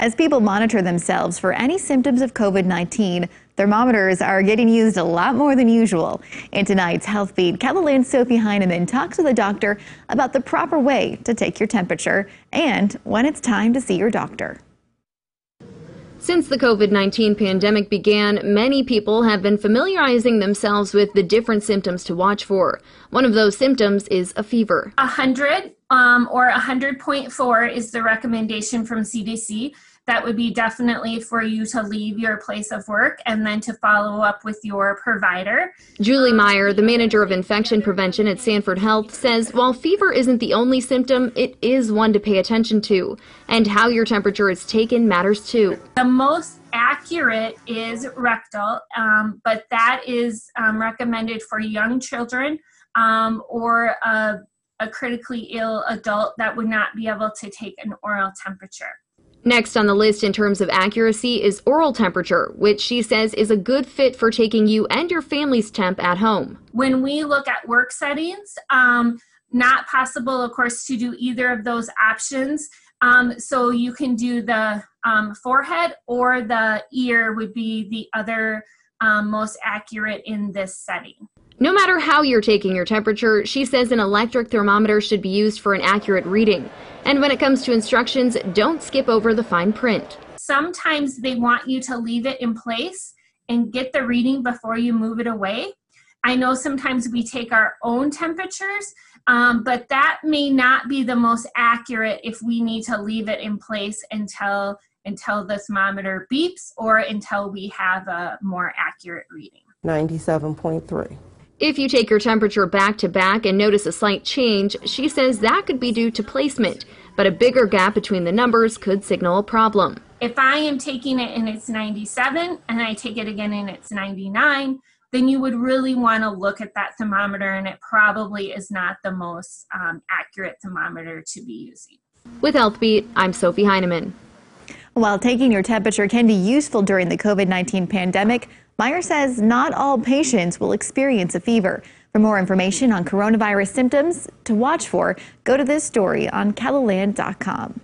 As people monitor themselves for any symptoms of COVID 19, thermometers are getting used a lot more than usual. In tonight's Health Beat, KELOLAND's Sophie Heineman talks with a doctor about the proper way to take your temperature and when it's time to see your doctor. Since the COVID 19 pandemic began, many people have been familiarizing themselves with the different symptoms to watch for. One of those symptoms is a fever. 100 um, or 100.4 is the recommendation from CDC that would be definitely for you to leave your place of work and then to follow up with your provider. Julie Meyer, the manager of infection prevention at Sanford Health, says while fever isn't the only symptom, it is one to pay attention to. And how your temperature is taken matters too. The most accurate is rectal, um, but that is um, recommended for young children um, or a, a critically ill adult that would not be able to take an oral temperature. Next on the list in terms of accuracy is oral temperature, which she says is a good fit for taking you and your family's temp at home. When we look at work settings, um, not possible, of course, to do either of those options. Um, so you can do the um, forehead or the ear would be the other um, most accurate in this setting. No matter how you're taking your temperature, she says an electric thermometer should be used for an accurate reading. And when it comes to instructions, don't skip over the fine print. Sometimes they want you to leave it in place and get the reading before you move it away. I know sometimes we take our own temperatures, um, but that may not be the most accurate if we need to leave it in place until until the thermometer beeps or until we have a more accurate reading. 97.3. If you take your temperature back to back and notice a slight change, she says that could be due to placement, but a bigger gap between the numbers could signal a problem. If I am taking it and it's 97 and I take it again and it's 99, then you would really want to look at that thermometer and it probably is not the most um, accurate thermometer to be using. With HealthBeat, I'm Sophie Heineman. While taking your temperature can be useful during the COVID 19 pandemic, Meyer says not all patients will experience a fever. For more information on coronavirus symptoms to watch for, go to this story on KELOLAND.com.